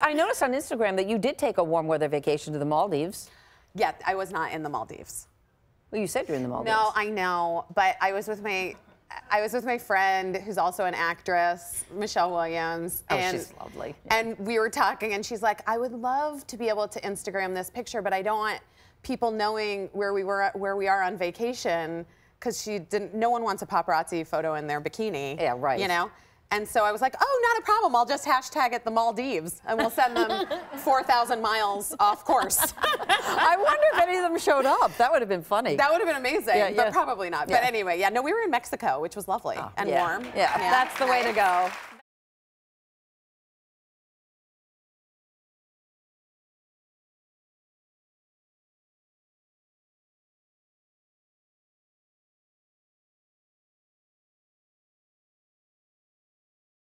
I noticed on Instagram that you did take a warm weather vacation to the Maldives. Yeah, I was not in the Maldives. Well, you said you're in the Maldives. No, I know, but I was with my I was with my friend who's also an actress, Michelle Williams. Oh, and, she's lovely. And we were talking, and she's like, "I would love to be able to Instagram this picture, but I don't want people knowing where we were, where we are on vacation, because she didn't. No one wants a paparazzi photo in their bikini. Yeah, right. You know." And so I was like, oh, not a problem. I'll just hashtag it the Maldives and we'll send them 4,000 miles off course. I wonder if any of them showed up. That would have been funny. That would have been amazing, Yeah, but probably not. Yeah. But anyway, yeah, no, we were in Mexico, which was lovely ah, and yeah. warm. Yeah, That's the way to go.